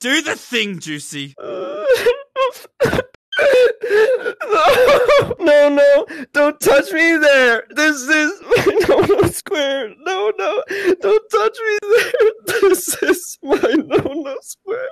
Do the thing, Juicy. no, no, don't touch me there. This is my no no square. No, no, don't touch me there. This is my no no square.